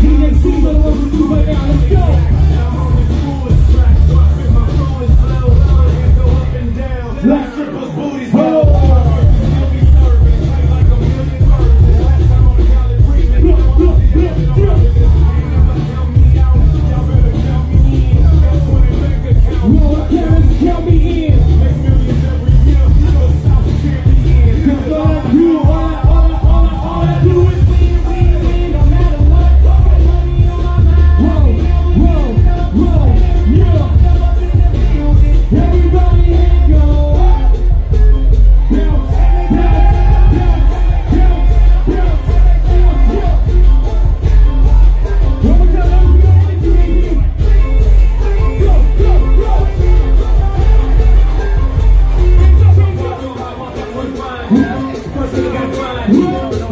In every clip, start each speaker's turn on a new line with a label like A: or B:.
A: He didn't see what it was but now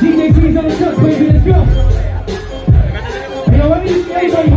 B: DJ Freeze
C: on the truck,
B: baby, let's go.
C: Hey, already?